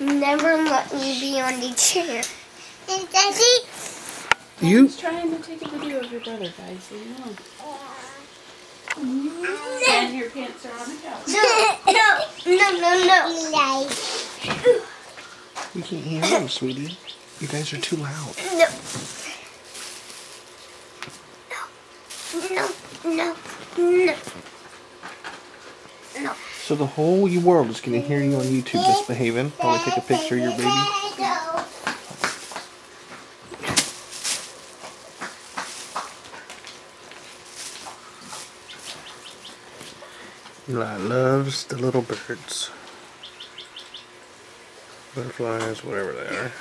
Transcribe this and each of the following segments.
never let me be on the chair. And Daddy, You He's trying to take a video of your brother, guys. Leave him alone. And your pants are on the couch. no, no, no, no, no. you can't hear them, sweetie. You guys are too loud. No. No, no, no. No. So the whole world is gonna hear you on YouTube misbehaving while we take a picture of your baby. Eli loves the little birds. Butterflies, whatever they are.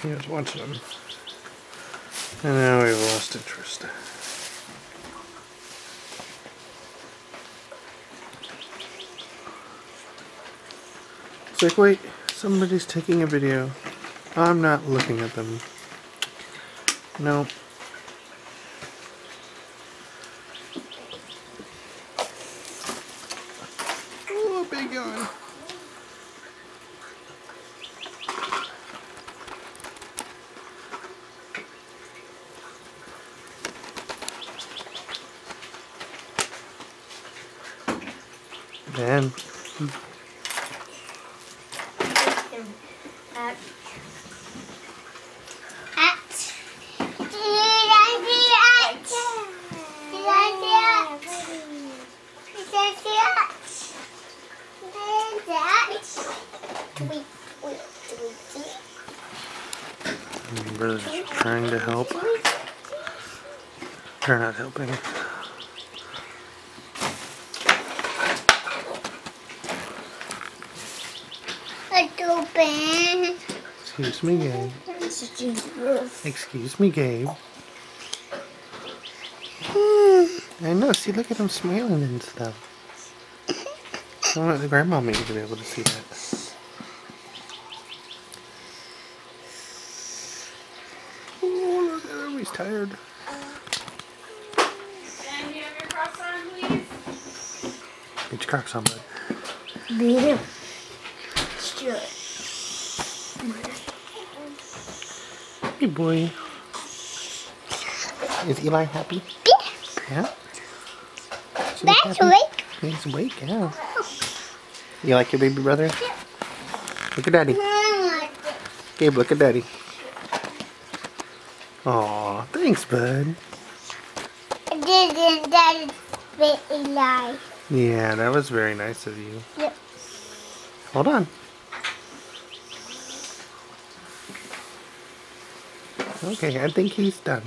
He was watching them. And now we've lost interest. It's like, wait, somebody's taking a video. I'm not looking at them. No. Oh, big yawn. Man, At. At. Did I see at? Did I see at? Did I see at? Did that? Wait, wait, wait, wait. my brother's trying to help. They're not helping. Let's open. Excuse me, Gabe. This is just roof. Excuse me, Gabe. Hmm, I know. See, look at him smiling and stuff. I want the grandmommy to be able to see that. Oh, look at him. He's tired. And you have your crocs on, please? Get your crocs on, bud. Beat him. Sure. Hey, boy. Is Eli happy? Yeah. Is he That's happy? awake. He's awake, yeah. You like your baby brother? Yeah. Look at daddy. Gabe, look at daddy. Aw, thanks, bud. Didn't that bit Eli? Yeah, that was very nice of you. Yep. Hold on. Okay, I think he's done.